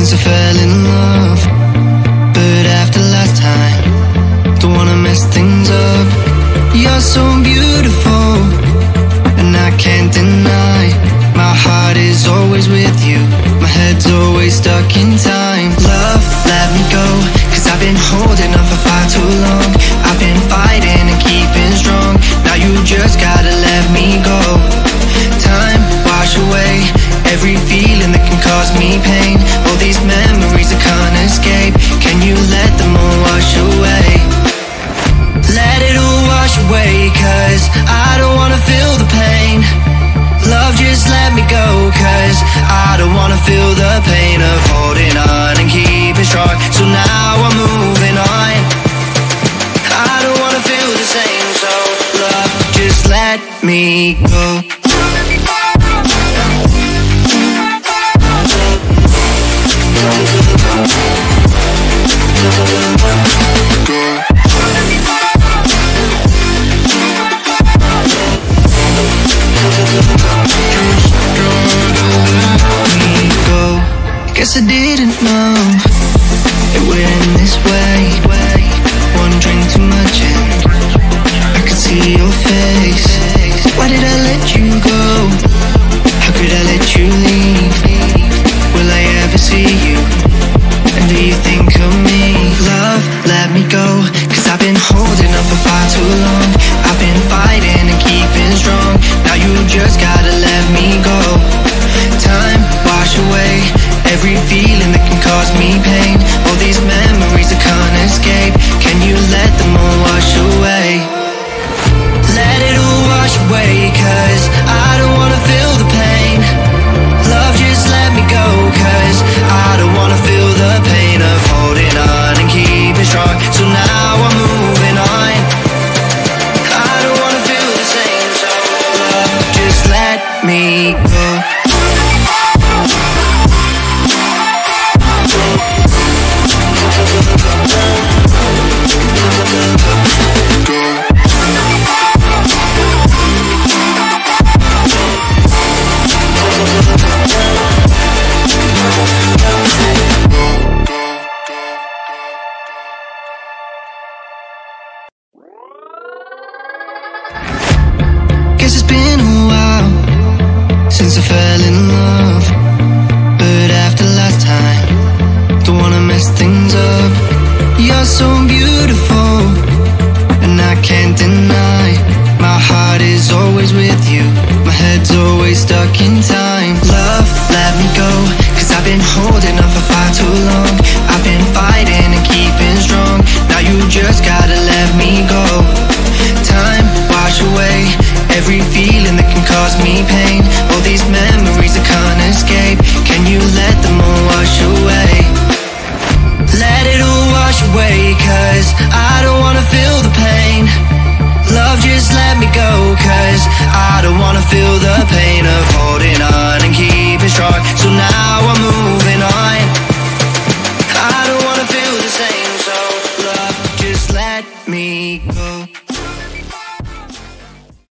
since I fell in love. But after last time Don't wanna mess things up. You're so beautiful And I can't deny My heart is always with you. My head's always stuck in time pain of holding on and keeping strong. So now I'm moving on. I don't wanna feel the same, so love, just let me go. Guess I didn't know it end this way. Wondering too much, and I could see your face. Why did I let you go? How could I let you leave? Will I ever see you? And do you think of me? Love, let me go. Cause I've been holding up for far too long. Cause I don't wanna feel the pain. Love, just let me go, cause I don't wanna feel the pain of holding on and keeping strong. So now I'm moving on. I don't wanna feel the same, so love, just let me go. It's been a while since I fell in love. But after last time, don't wanna mess things up. You're so beautiful, and I can't deny. My heart is always with you. My head's cause me pain. All these memories I can't escape. Can you let them all wash away? Let it all wash away Cause I don't wanna feel the pain. Love just let me go Cause I don't wanna feel the pain Of holding on and keeping strong. So now